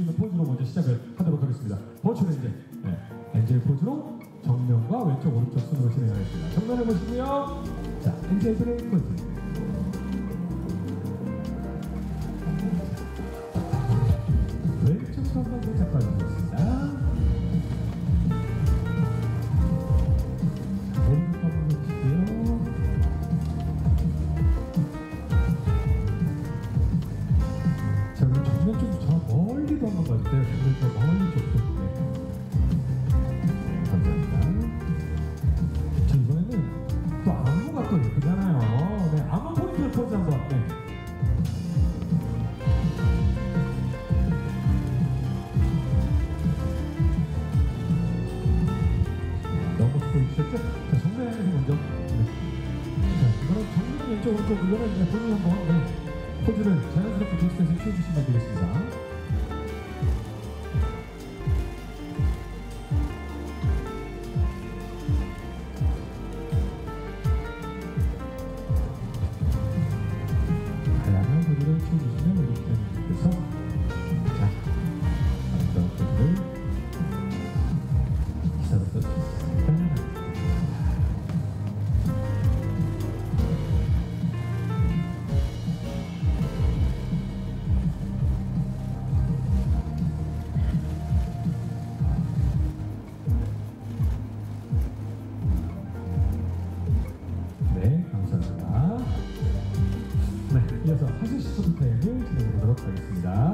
있는 포즈로 먼저 시작을 하도록 하겠습니다. 버추 엔젤. 네. 엔젤 포즈로 정면과 왼쪽, 오른쪽 순으로 진행하겠습니다. 정면을 보시고요. 자, 엔젤 포즈. 한번 저 멀리 쪽도. 네. 감사합니다. 자, 이번에는 또 안무가 또 예쁘잖아요. 네, 안무 포인트 포즈 한번. 네. 너무 보이셨죠? 자, 정면에서 먼저. 네. 자, 이거는 정면 왼쪽 오른쪽 이거는 이제 본인 한번 네. 포즈를 자연스럽게 계속해서 취해주시면 되겠습니다. 하수시 소개를 진행해보도록 하겠습니다.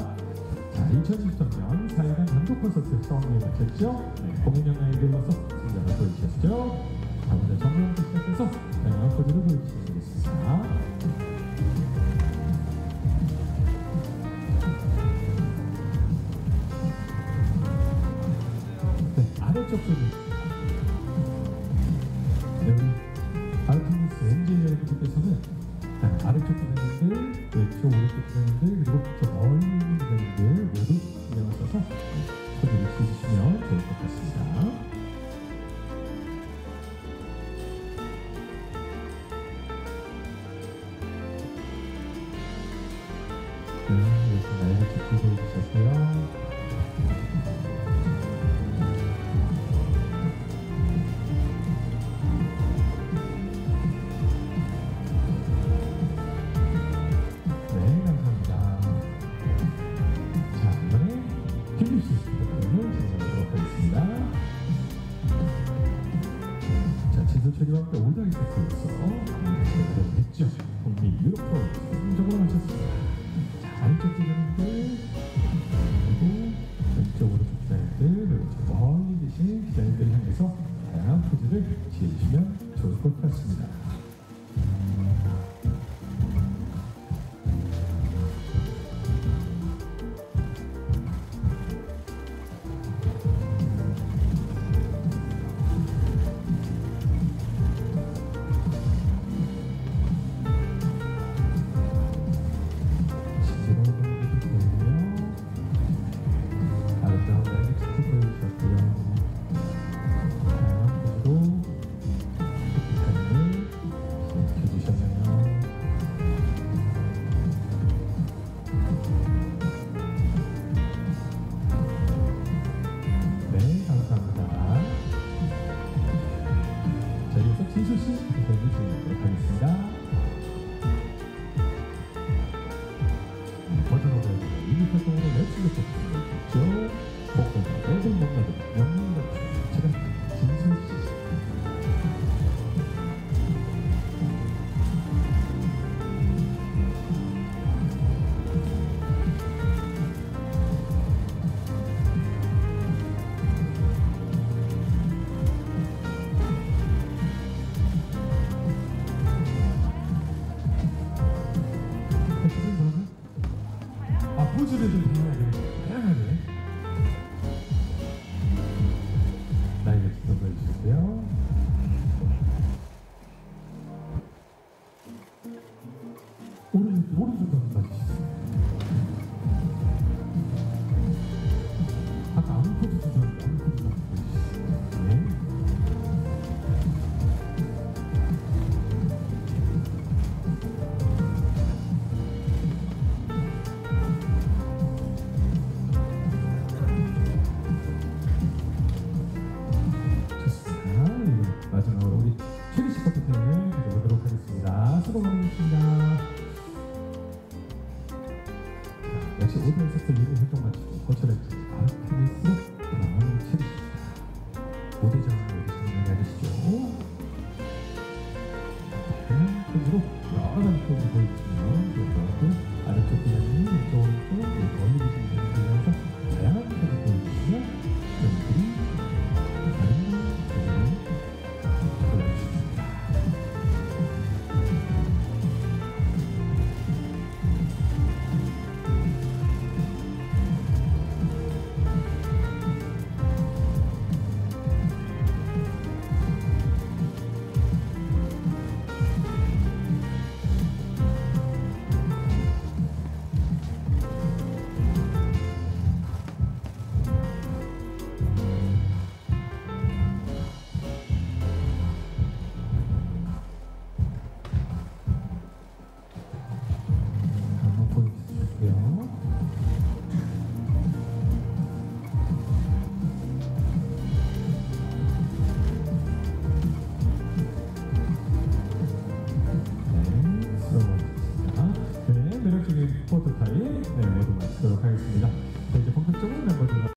자, 2013년 4일간 단독 콘서트 성황리에 마쳤죠? 네, 공연 영상에 눌러서 승자를 보여주셨죠? 자, 먼저 정면부터 시작해서 다양한 포즈를 보여주시면 되겠습니다. 네, 아래쪽 소리. 네, 엔젤 여러분들께서는 자, 아래쪽 기자님들, 왼쪽, 오른쪽 기자님들, 그리고 저 멀리 기자님들 모두 써서 포즈를 취해주시면 좋을 것 같습니다. 네, 이렇게 짚고 보여주셨고요. 처리와 함께 오다이 세트에서 진행을 드리도록 하겠습니다. 버전으로 이미 활동으로 열심히 소통을 했죠. 복권과 모든 목록을 아까 아무것도 주저앉아 不对劲。 포토 타임 네, 마치도록 하겠습니다.